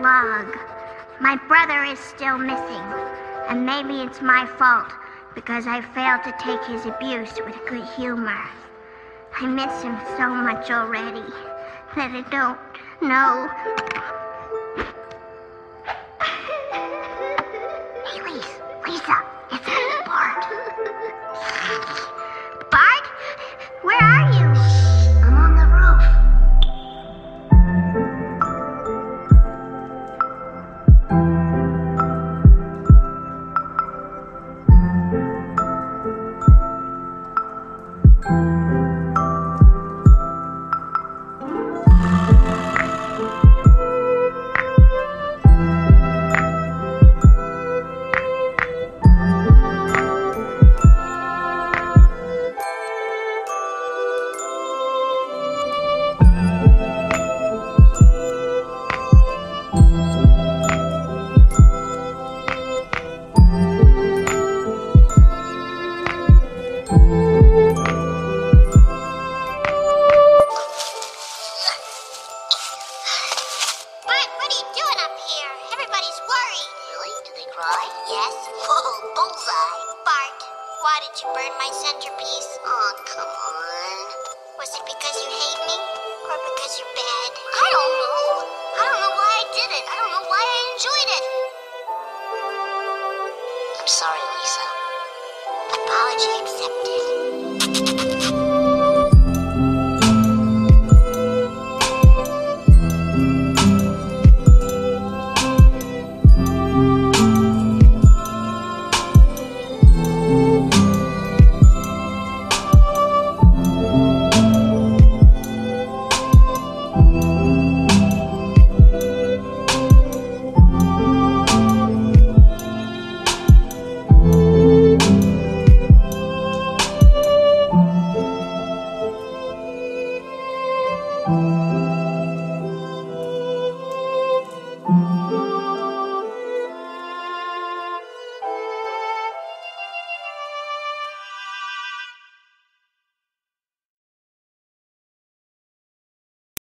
log. My brother is still missing, and maybe it's my fault because I failed to take his abuse with good humor. I miss him so much already that I don't know. What? What are you doing up here? Everybody's worried. Really? Did they cry? Yes. Whoa, oh, bullseye. Bart, why did you burn my centerpiece? Oh, come on. Was it because you hate me? Or because you're bad? I don't know. I don't know why I did it. I don't know why I enjoyed it. I'm sorry, Lisa. Apology accepted.